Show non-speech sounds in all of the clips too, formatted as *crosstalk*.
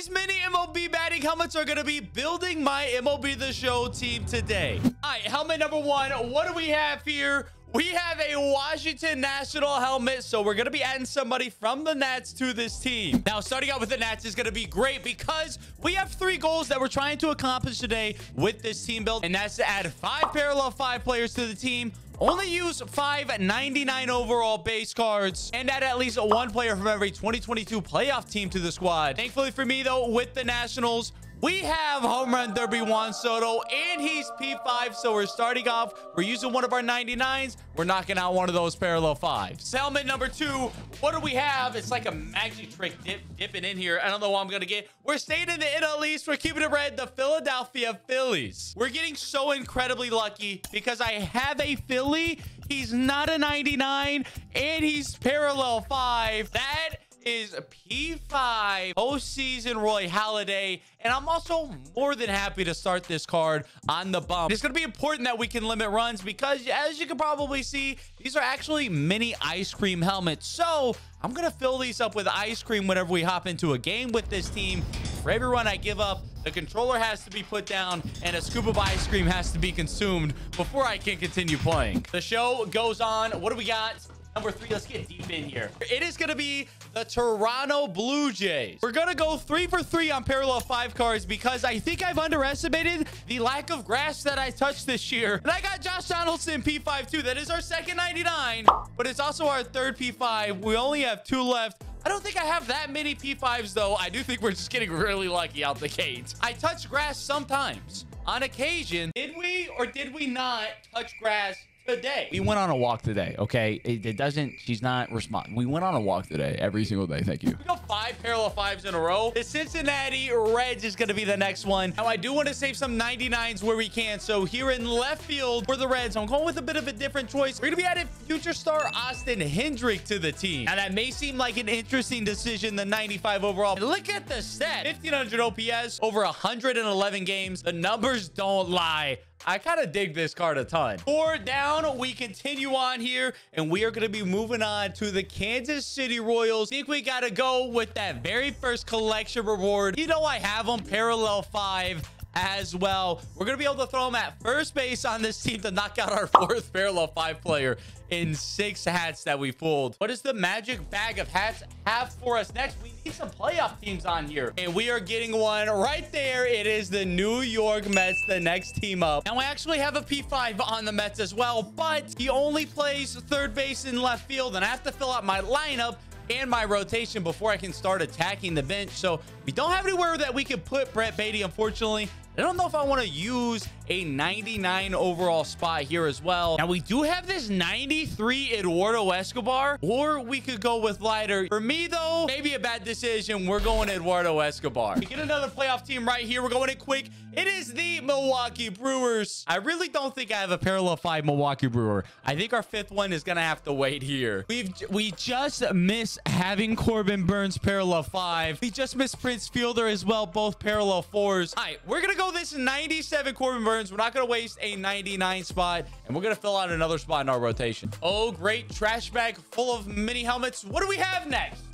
These mini MLB batting helmets are going to be building my MLB The Show team today. All right, helmet number one. What do we have here? We have a Washington National helmet, so we're going to be adding somebody from the Nats to this team. Now, starting out with the Nats is going to be great because we have three goals that we're trying to accomplish today with this team build, and that's to add five parallel five players to the team, only use 599 overall base cards and add at least one player from every 2022 playoff team to the squad. Thankfully for me, though, with the Nationals, we have home run derby Juan Soto, and he's P5. So we're starting off. We're using one of our 99s. We're knocking out one of those parallel fives. Helmet number two. What do we have? It's like a magic trick dip, dipping in here. I don't know what I'm going to get. We're staying in the NL East. We're keeping it red. The Philadelphia Phillies. We're getting so incredibly lucky because I have a Philly. He's not a 99, and he's parallel five. That is P5 postseason Roy Halladay. And I'm also more than happy to start this card on the bump. It's going to be important that we can limit runs because as you can probably see, these are actually mini ice cream helmets. So I'm going to fill these up with ice cream whenever we hop into a game with this team. For every run I give up, the controller has to be put down and a scoop of ice cream has to be consumed before I can continue playing. The show goes on. What do we got? Number three, let's get deep in here. It is going to be the Toronto Blue Jays. We're going to go three for three on parallel five cards because I think I've underestimated the lack of grass that I touched this year. And I got Josh Donaldson P5 too. That is our second 99, but it's also our third P5. We only have two left. I don't think I have that many P5s, though. I do think we're just getting really lucky out the gate. I touch grass sometimes. On occasion, did we or did we not touch grass today. We went on a walk today, okay? It, it doesn't, she's not responding. We went on a walk today every single day. Thank you. We got five parallel fives in a row. The Cincinnati Reds is going to be the next one. Now, I do want to save some 99s where we can. So here in left field for the Reds, I'm going with a bit of a different choice. We're going to be adding future star Austin Hendrick to the team. Now, that may seem like an interesting decision, the 95 overall. look at the stat. 1500 OPS, over 111 games. The numbers don't lie. I kind of dig this card a ton. Four down, we continue on here, and we are going to be moving on to the Kansas City Royals. I think we got to go with that very first collection reward. You know I have them, parallel five as well. We're going to be able to throw him at first base on this team to knock out our *laughs* fourth parallel five player in six hats that we pulled. What does the magic bag of hats have for us next? We need some playoff teams on here. And we are getting one right there. It is the New York Mets, the next team up. And we actually have a P5 on the Mets as well, but he only plays third base in left field. And I have to fill out my lineup and my rotation before I can start attacking the bench. So we don't have anywhere that we can put Brett Baty, unfortunately. I don't know if I want to use a 99 overall spot here as well. Now, we do have this 93 Eduardo Escobar, or we could go with lighter. For me, though, maybe a bad decision. We're going Eduardo Escobar. We get another playoff team right here. We're going in quick. It is the Milwaukee Brewers. I really don't think I have a parallel five Milwaukee Brewer. I think our fifth one is going to have to wait here. We've We just miss having Corbin Burnes parallel five. We just missed Prince Fielder as well, both parallel fours. All right, we're going to go this 97 Corbin Burnes. We're not going to waste a 99 spot, and we're going to fill out another spot in our rotation. Oh, great trash bag full of mini helmets. What do we have next?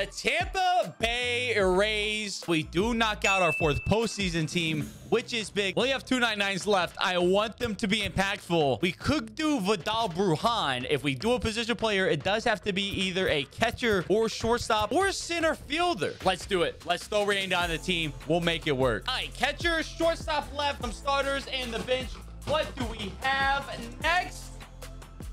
The Tampa Bay Rays. We do knock out our fourth postseason team, which is big. We have two 99s left. I want them to be impactful. We could do Vidal Brujan. If we do a position player, it does have to be either a catcher or shortstop or center fielder. Let's do it. Let's throw Rain down the team. We'll make it work. All right, catcher, shortstop left, some starters, and the bench. What do we have next?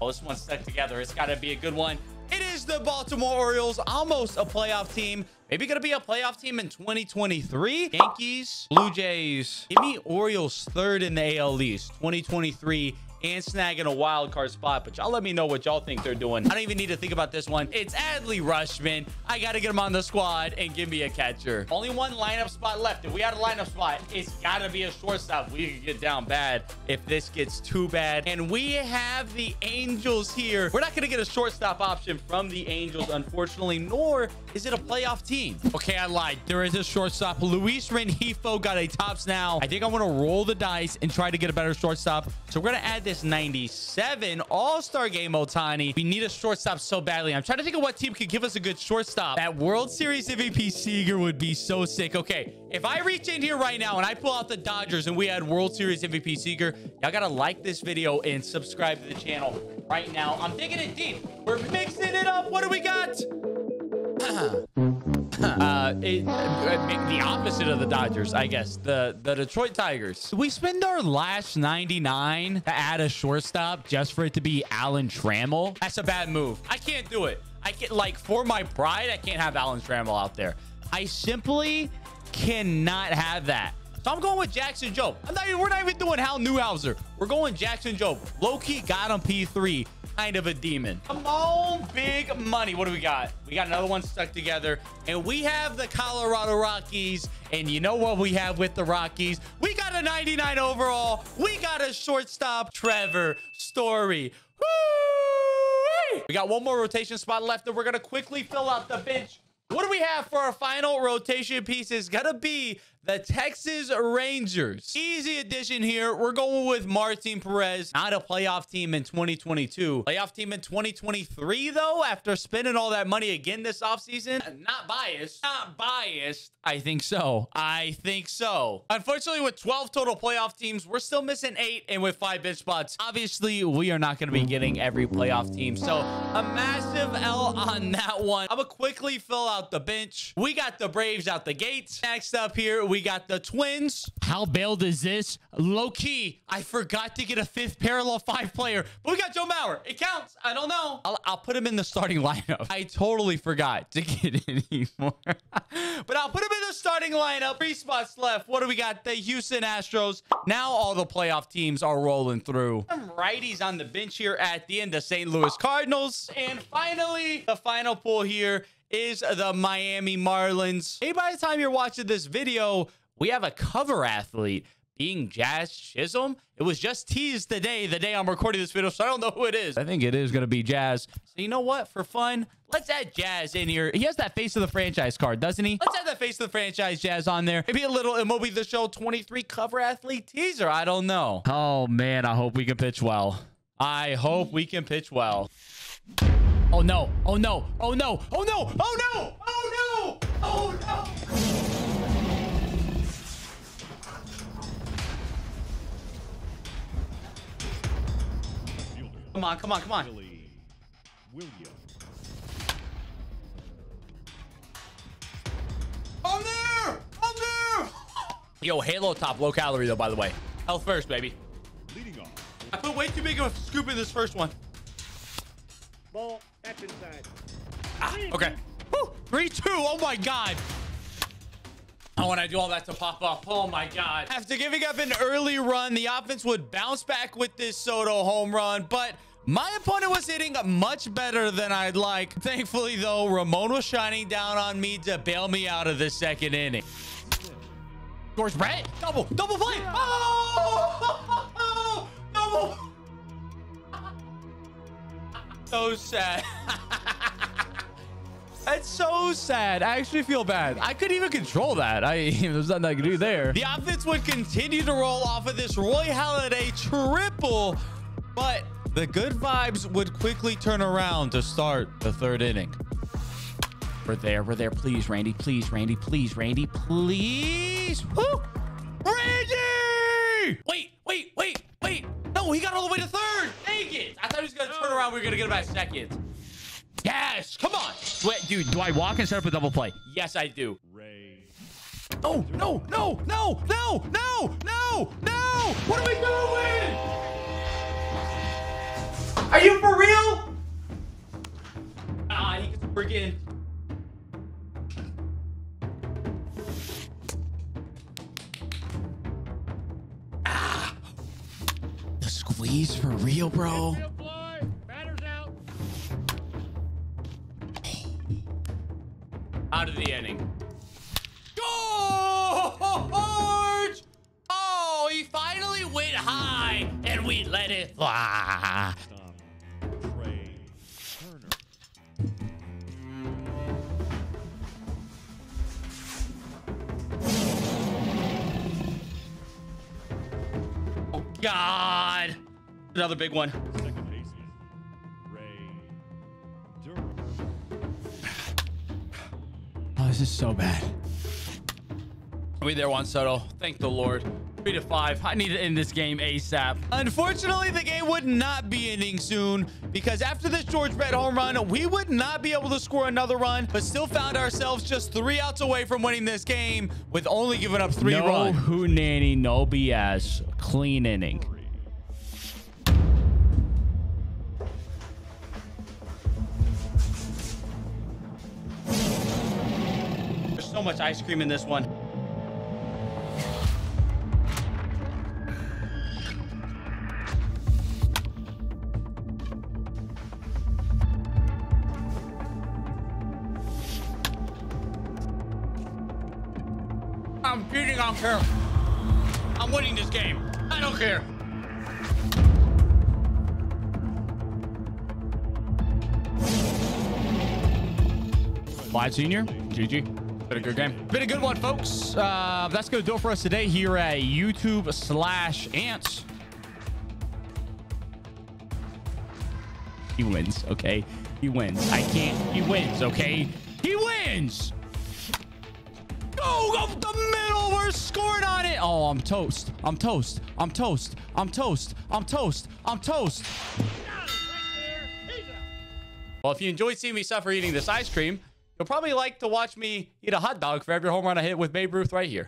Oh, this one's stuck together. It's got to be a good one. It is the Baltimore Orioles, almost a playoff team. Maybe going to be a playoff team in 2023. Yankees, Blue Jays. Give me Orioles third in the AL East, 2023 and snagging a wild card spot. But y'all let me know what y'all think they're doing. I don't even need to think about this one. It's Adley Rutschman. I got to get him on the squad and give me a catcher. Only one lineup spot left. If we had a lineup spot, it's got to be a shortstop. We could get down bad if this gets too bad. And we have the Angels here. We're not going to get a shortstop option from the Angels, unfortunately, nor is it a playoff team. Okay, I lied. There is a shortstop. Luis Rengifo got a Topps Now. I think I want to roll the dice and try to get a better shortstop. So we're going to add this 97 All-Star game, Ohtani. We need a shortstop so badly. I'm trying to think of what team could give us a good shortstop. That World Series MVP Seager would be so sick. Okay, if I reach in here right now and I pull out the Dodgers and we had World Series MVP Seager, y'all gotta like this video and subscribe to the channel right now. I'm digging it deep. We're mixing it up. What do we got? *clears throat* uh, it, the opposite of the Dodgers, I guess. The the Detroit Tigers. We spend our last 99 to add a shortstop just for it to be Alan Trammell. That's a bad move. I can't do it. I can't like for my pride. I can't have Alan Trammell out there. I simply cannot have that. So I'm going with Jackson Jobe. I'm not even, we're not even doing Hal Newhouser. We're going Jackson Jobe. Low-key got him P3 kind of a demon. Come on, big money. What do we got? We got another one stuck together. And we have the Colorado Rockies. And you know what we have with the Rockies? We got a 99 overall. We got a shortstop, Trevor Story. Woo! We got one more rotation spot left, and we're going to quickly fill out the bench. What do we have for our final rotation piece? Is going to be the Texas Rangers. Easy addition here. We're going with Martin Perez. Not a playoff team in 2022. Playoff team in 2023, though, after spending all that money again this offseason. Uh, not biased. Not biased. I think so. I think so. Unfortunately, with 12 total playoff teams, we're still missing eight. And with five bench spots, obviously, we are not going to be getting every playoff team. So a massive L on that one. I'm going to quickly fill out the bench. We got the Braves out the gates. Next up here, we we got the Twins. How bailed is this? Low key, I forgot to get a fifth parallel five player, but we got Joe Mauer. It counts. I don't know. I'll, I'll put him in the starting lineup. I totally forgot to get *laughs* anymore. but I'll put him in the starting lineup. Three spots left. What do we got? The Houston Astros. Now all the playoff teams are rolling through. Some righties on the bench here at the end. The St. Louis Cardinals. And finally, the final pool here is the Miami Marlins. Hey, by the time you're watching this video, we have a cover athlete being Jazz Chisholm. It was just teased today, the day I'm recording this video, so I don't know who it is. I think it is going to be Jazz. So you know what? For fun, let's add Jazz in here. He has that face of the franchise card, doesn't he? Let's add that face of the franchise Jazz on there. Maybe a little MLB The Show 23 cover athlete teaser. I don't know. Oh, man. I hope we can pitch well. I hope we can pitch well. Oh no. Oh no. Oh no. Oh no. Oh no. Oh no. Oh no. Come on, come on, come on. I'm there! I'm there! Yo, Halo top, low calorie though, by the way. Health first, baby. Leading off. I put way too big of a scoop in this first one. Ball. That's inside. Ah, okay. Woo, three, two. Oh my God. Oh, and I do all that to pop up. Oh my God. After giving up an early run, the offense would bounce back with this Soto home run, but my opponent was hitting much better than I'd like. Thankfully, though, Ramon was shining down on me to bail me out of the second inning. George Brett, double, double play. Oh, *laughs* double. So sad. *laughs* That's so sad. I actually feel bad. I couldn't even control that. I *laughs* There's nothing I could do there. The offense would continue to roll off of this Roy Halladay triple, but the good vibes would quickly turn around to start the third inning. We're there. We're there. Please, Randy. Please, Randy. Please, Randy. Please. Woo! Randy! Wait. No, he got all the way to third. Dang it. I thought he was going to turn around. We were going to get him back second. Yes, come on. Wait, dude, do I walk and set up a double play? Yes, I do. Ray. Oh, no, no, no, no, no, no, no. What are we doing? Are you for real? Ah, he gets freaking... squeeze bro. out of the inning. George! Oh, he finally went high, and we let it fly. Oh, God. Another big one. Second baseman, Ray Durham. Oh, this is so bad. Are We there, Juan Soto. Thank the Lord. Three to five. I need to end this game ASAP. Unfortunately, the game would not be ending soon because after this George Brett home run, we would not be able to score another run, but still found ourselves just three outs away from winning this game with only giving up three no runs. who nanny, no BS. Clean inning. So much ice cream in this one. I'm beating on care. I'm winning this game. I don't care. Live senior, GG. Been a good game. Been a good one, folks. Uh, that's going to do it for us today here at YouTube slash Ance. He wins, okay? He wins. I can't. He wins, okay? He wins! Go up the middle. We're scoring on it. Oh, I'm toast. I'm toast. I'm toast. I'm toast. I'm toast. I'm toast. Well, if you enjoyed seeing me suffer eating this ice cream, you'll probably like to watch me eat a hot dog for every home run I hit with Babe Ruth right here.